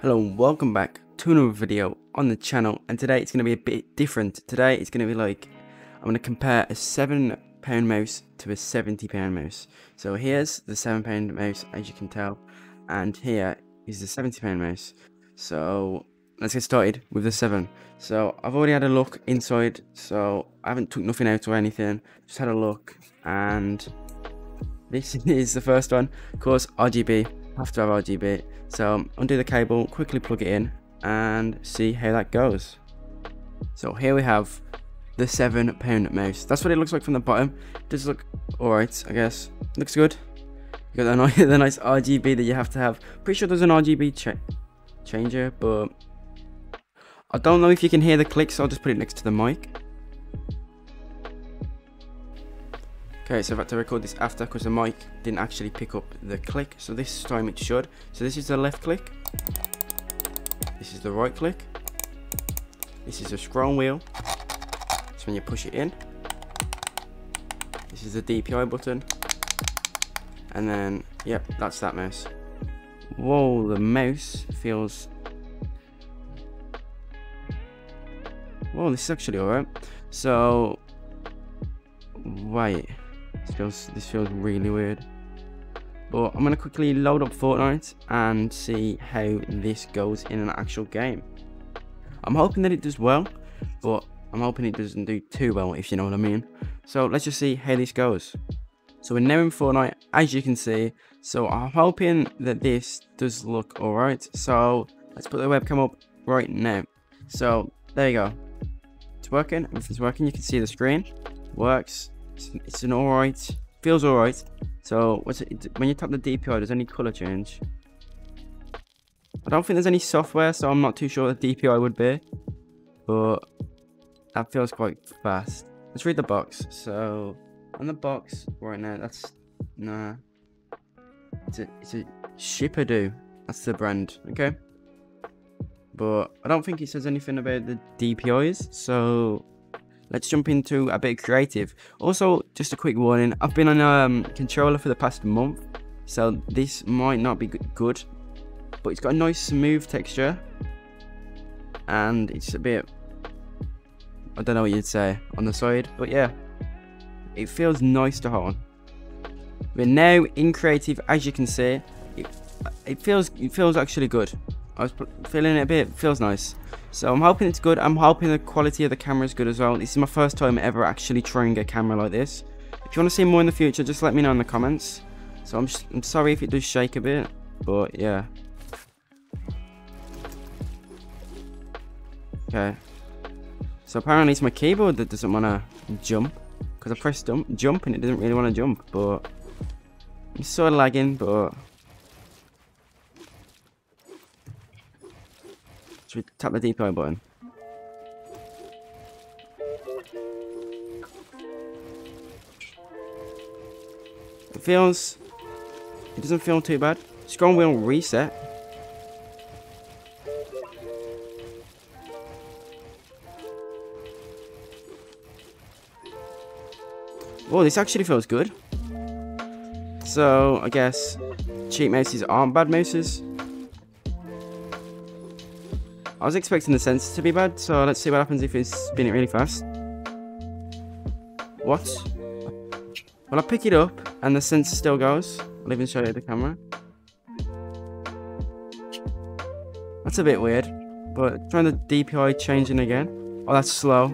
Hello and welcome back to another video on the channel and today it's going to be a bit different. Today it's going to be like, I'm going to compare a 7 pound mouse to a 70 pound mouse. So here's the 7 pound mouse as you can tell and here is the 70 pound mouse. So let's get started with the 7. So I've already had a look inside so I haven't took nothing out or anything, just had a look and this is the first one. Of course RGB, have to have RGB so undo the cable, quickly plug it in and see how that goes. So here we have the 7 pound mouse. That's what it looks like from the bottom. It does look alright, I guess. Looks good. You got the nice, the nice RGB that you have to have. Pretty sure there's an RGB cha changer, but I don't know if you can hear the click, so I'll just put it next to the mic. Okay, so I've had to record this after because the mic didn't actually pick up the click. So this time it should. So this is the left click. This is the right click. This is the scroll wheel. So when you push it in. This is the DPI button. And then, yep, that's that mouse. Whoa, the mouse feels... Whoa, this is actually alright. So, wait. This feels this feels really weird. But I'm gonna quickly load up Fortnite and see how this goes in an actual game. I'm hoping that it does well, but I'm hoping it doesn't do too well, if you know what I mean. So let's just see how this goes. So we're now in Fortnite, as you can see. So I'm hoping that this does look alright. So let's put the webcam up right now. So there you go. It's working, everything's working. You can see the screen. Works. It's, it's an alright, feels alright. So it, when you tap the DPI, does any color change? I don't think there's any software, so I'm not too sure what the DPI would be. But that feels quite fast. Let's read the box. So on the box right now, that's nah. It's a it's a Shipadoo. That's the brand. Okay. But I don't think it says anything about the DPIs. So let's jump into a bit creative. Also, just a quick warning, I've been on a um, controller for the past month, so this might not be good, but it's got a nice smooth texture, and it's a bit, I don't know what you'd say, on the side, but yeah, it feels nice to hold. on. We're now in creative, as you can see, it, it feels it feels actually good. I was feeling it a bit, feels nice. So I'm hoping it's good. I'm hoping the quality of the camera is good as well. This is my first time ever actually trying a camera like this. If you want to see more in the future, just let me know in the comments. So I'm, I'm sorry if it does shake a bit, but yeah. Okay. So apparently it's my keyboard that doesn't want to jump. Because I pressed jump, jump and it doesn't really want to jump, but... I'm sort of lagging, but... We tap the DPI button? It feels... It doesn't feel too bad. Scroll wheel reset. Oh, this actually feels good. So, I guess cheap mouses aren't bad mouses. I was expecting the sensor to be bad, so let's see what happens if it's spinning really fast. What? Well, I pick it up, and the sensor still goes. I'll even show you the camera. That's a bit weird, but trying the DPI changing again. Oh, that's slow.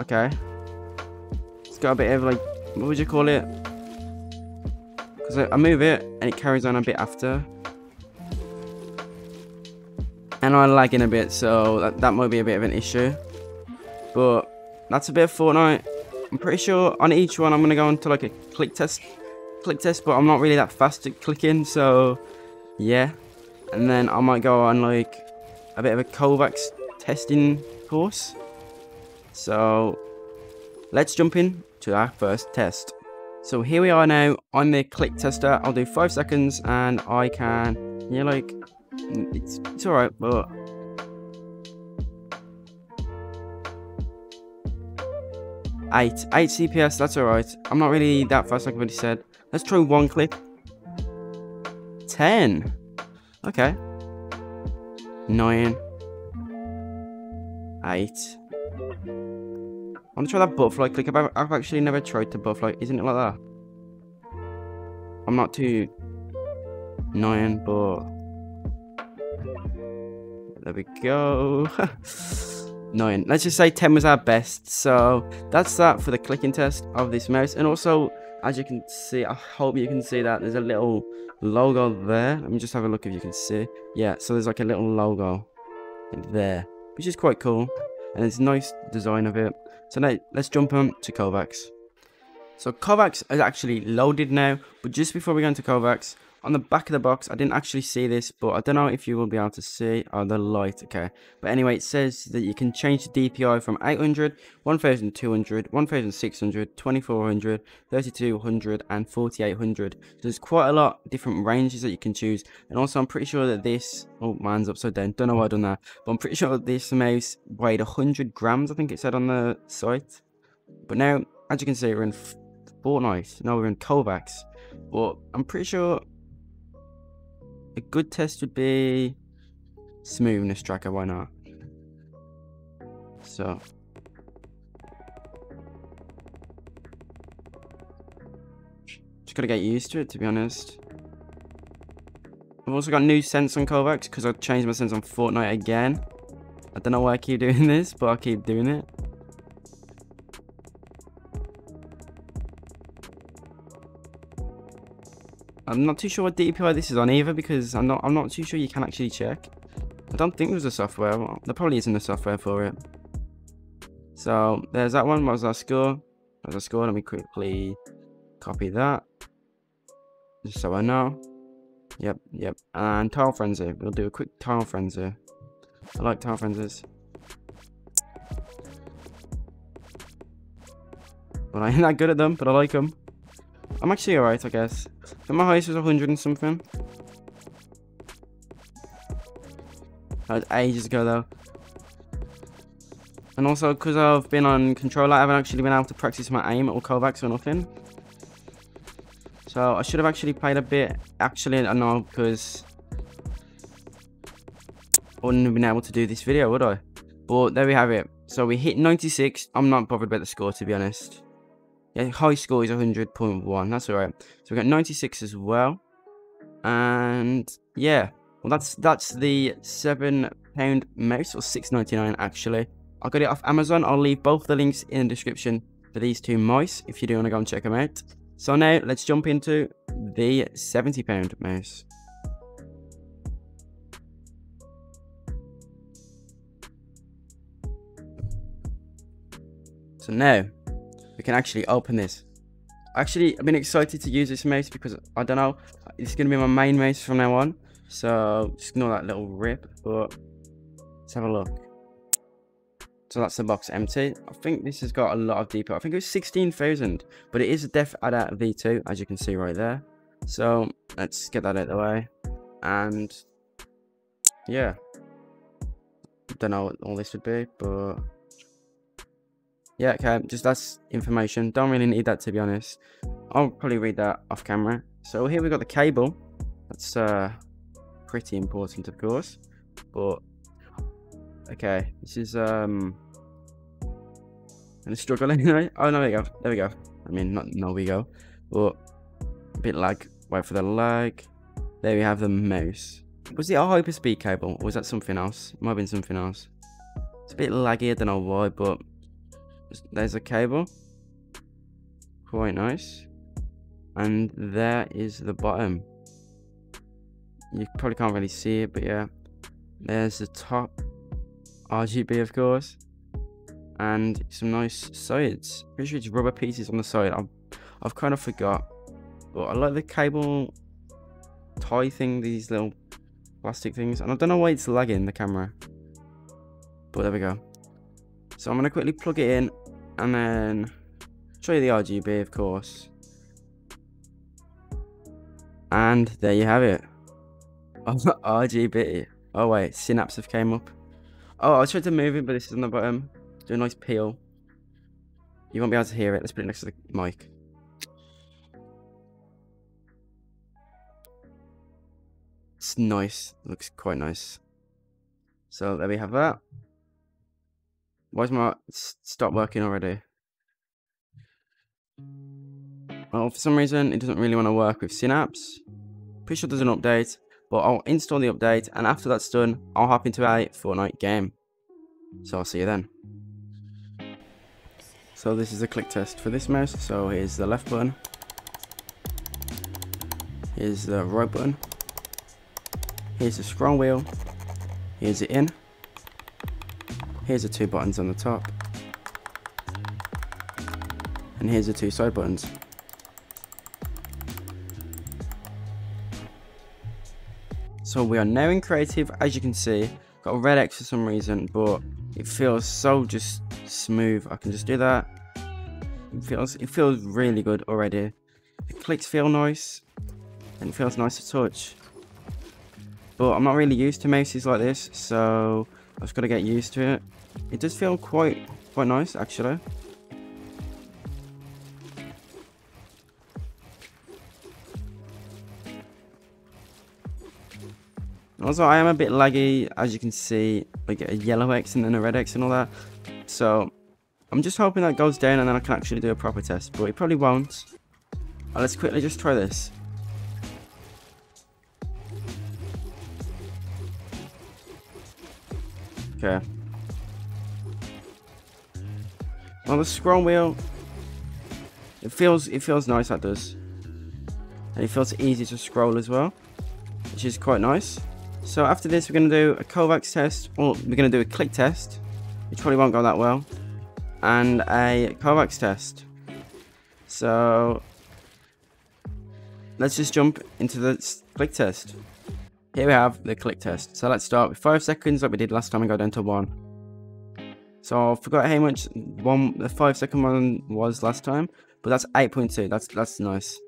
Okay. It's got a bit of like, what would you call it? Because I move it, and it carries on a bit after and I'm lagging a bit, so that, that might be a bit of an issue. But that's a bit of Fortnite. I'm pretty sure on each one I'm gonna go into like a click test, click test, but I'm not really that fast at clicking, so yeah. And then I might go on like a bit of a Kovaaks testing course. So let's jump in to our first test. So here we are now I'm the click tester. I'll do five seconds and I can, you know, like it's, it's alright, but... Eight. Eight CPS, that's alright. I'm not really that fast like I've already said. Let's try one click. 10. Okay. 9. 8. I want to try that butterfly click. I've, I've actually never tried the butterfly. Isn't it like that? I'm not too annoying, but there we go. Nine. Let's just say 10 was our best. So that's that for the clicking test of this mouse. And also, as you can see, I hope you can see that there's a little logo there. Let me just have a look if you can see. Yeah, so there's like a little logo there, which is quite cool. And it's a nice design of it. So now let's jump on to Kovaaks. So Kovaaks is actually loaded now, but just before we go into Kovaaks, on the back of the box, I didn't actually see this, but I don't know if you will be able to see. Oh, the light, okay. But anyway, it says that you can change the DPI from 800, 1200, 1600, 2400, 3200, and 4800. So there's quite a lot of different ranges that you can choose. And also, I'm pretty sure that this, oh, mine's upside down. Don't know why I've done that. But I'm pretty sure this mouse weighed 100 grams, I think it said on the site. But now, as you can see, we're in Fortnite. Now we're in Kovaaks. But I'm pretty sure a good test would be smoothness tracker, why not? So. Just gotta get used to it, to be honest. I've also got new sense on Kovaaks because I've changed my sense on Fortnite again. I don't know why I keep doing this, but I keep doing it. I'm not too sure what DPI this is on either because I'm not I'm not too sure you can actually check. I don't think there's a software. Well, there probably isn't a software for it. So there's that one. What was our score? What was our score? Let me quickly copy that. Just so I know. Yep, yep. And tile frenzy. We'll do a quick tile frenzy. I like tile frenzies. But I ain't that good at them, but I like them. I'm actually alright, I guess. My highest was 100 and something. That was ages ago, though. And also, because I've been on controller, I haven't actually been able to practice my aim or Kovaaks or nothing. So, I should have actually played a bit. Actually, I know, because... I wouldn't have been able to do this video, would I? But there we have it. So, we hit 96. I'm not bothered about the score, to be honest. Yeah, high score is 100.1. That's all right. So we got 96 as well. And yeah, well that's that's the seven pound mouse or 6.99 actually. I got it off Amazon. I'll leave both the links in the description for these two mice if you do want to go and check them out. So now let's jump into the 70 pound mouse. So now we can actually open this. Actually, I've been excited to use this mouse because, I don't know, it's going to be my main mouse from now on. So, just ignore that little rip, but let's have a look. So that's the box empty. I think this has got a lot of depot. I think it was 16,000, but it is a DeathAdder V2, as you can see right there. So, let's get that out of the way. And, yeah. Don't know what all this would be, but yeah, okay, just that's information. Don't really need that to be honest. I'll probably read that off camera. So here we've got the cable. That's uh pretty important of course. But okay, this is um and struggling, right? Oh no, there we go. There we go. I mean not no we go. But a bit lag. Wait for the lag. There we have the mouse. Was it a hyper speed cable or was that something else? It might have been something else. It's a bit laggy, I don't know why, but there's a cable. Quite nice. And there is the bottom. You probably can't really see it, but yeah. There's the top. RGB, of course. And some nice sides. Pretty sure it's rubber pieces on the side. I've, I've kind of forgot. But I like the cable tie thing, these little plastic things. And I don't know why it's lagging the camera. But there we go. So I'm going to quickly plug it in and then show you the RGB of course. And there you have it. RGB oh wait synapse have came up. Oh I tried to move it but this is on the bottom. Do a nice peel. You won't be able to hear it. Let's put it next to the mic. It's nice. looks quite nice. So there we have that. Why's my stop working already? Well, for some reason, it doesn't really want to work with Synapse. Pretty sure there's an update, but I'll install the update, and after that's done, I'll hop into a Fortnite game. So I'll see you then. So this is a click test for this mouse. So here's the left button. Here's the right button. Here's the scroll wheel. Here's the in. Here's the two buttons on the top. And here's the two side buttons. So we are now in creative, as you can see. Got a red X for some reason, but it feels so just smooth. I can just do that. It feels it feels really good already. The clicks feel nice and it feels nice to touch. But I'm not really used to mouses like this, so I've just got to get used to it. It does feel quite quite nice actually. Also, I am a bit laggy, as you can see, like a yellow X and then a red X and all that. So, I'm just hoping that goes down and then I can actually do a proper test, but it probably won't. Right, let's quickly just try this. Okay. On the scroll wheel, it feels it feels nice. That does, and it feels easy to scroll as well, which is quite nice. So after this, we're going to do a Kovaaks test, or we're going to do a click test, which probably won't go that well, and a Kovaaks test. So let's just jump into the click test. Here we have the click test. So let's start with 5 seconds like we did last time and go down to 1. So I forgot how much one the 5 second one was last time, but that's 8.2. That's that's nice.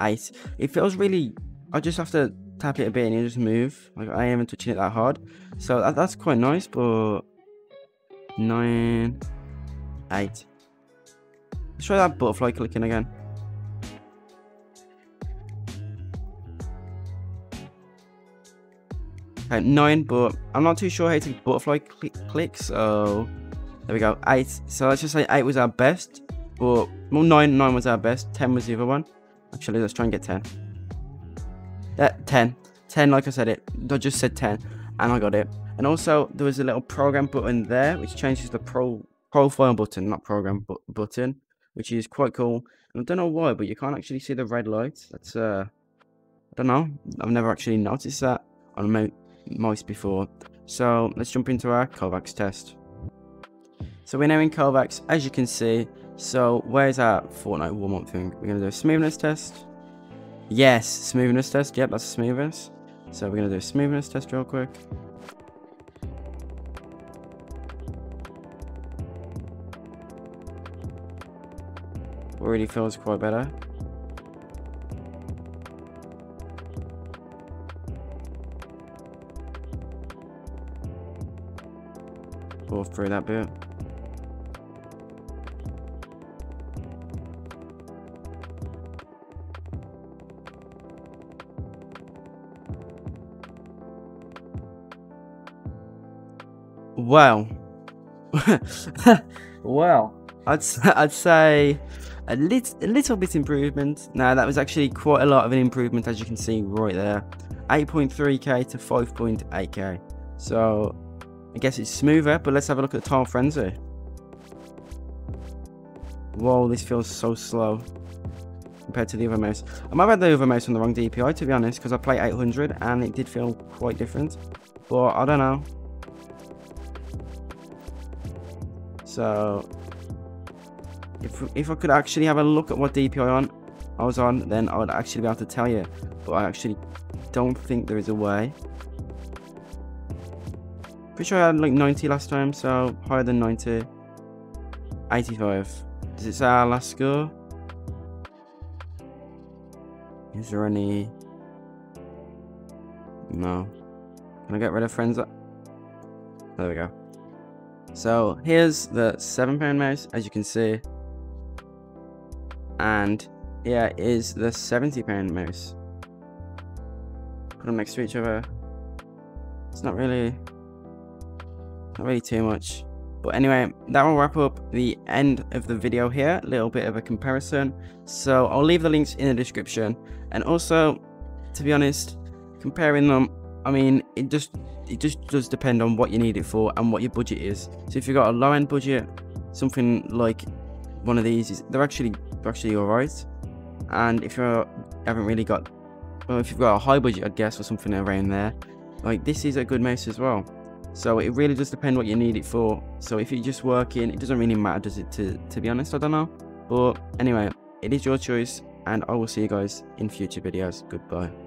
8. It feels really I just have to tap it a bit and it just move. Like I am touching it that hard. So that, that's quite nice, but nine, eight. Let's try that butterfly clicking again. Okay, nine, but I'm not too sure how to butterfly click, click so there we go, eight. So let's just say eight was our best, but well, nine, nine was our best, ten was the other one. Actually, let's try and get ten. Yeah, 10. 10, like I said it. I just said 10, and I got it. And also, there was a little program button there, which changes the pro profile button, not program but button, which is quite cool. And I don't know why, but you can't actually see the red light. That's, uh, I don't know. I've never actually noticed that on a mouse before. So, let's jump into our Kovaaks test. So we're now in Kovaaks, as you can see. So, where's our Fortnite warm-up thing? We're going to do a smoothness test. Yes, smoothness test. Yep, that's smoothness. So we're going to do a smoothness test real quick. Already feels quite better. Through that bit. Well, well, I'd I'd say a little a little bit improvement. Now that was actually quite a lot of an improvement, as you can see right there, 8.3k to 5.8k. So I guess it's smoother, but let's have a look at the tile frenzy. Whoa, this feels so slow compared to the other mouse. I might have had the other mouse on the wrong DPI to be honest, because I play 800 and it did feel quite different. But I don't know. So if if I could actually have a look at what DPI on I was on, then I would actually be able to tell you. But I actually don't think there is a way. Pretty sure I had like 90 last time, so higher than 90. 85. Does it say our last score? Is there any... No. Can I get rid of friends? There we go. So here's the seven pound mouse, as you can see. And here is the 70 pound mouse. put them next to each other. It's not really, not really too much. But anyway, that will wrap up the end of the video here. A little bit of a comparison. So I'll leave the links in the description. And also, to be honest, comparing them, I mean, it just it just does depend on what you need it for and what your budget is. So if you've got a low end budget, something like one of these is they're actually they're actually alright. And if you haven't really got well if you've got a high budget I'd guess or something around there, like this is a good mouse as well. So it really does depend what you need it for. So if you're just working, it doesn't really matter, does it? To to be honest, I don't know. But anyway, it is your choice, and I will see you guys in future videos. Goodbye.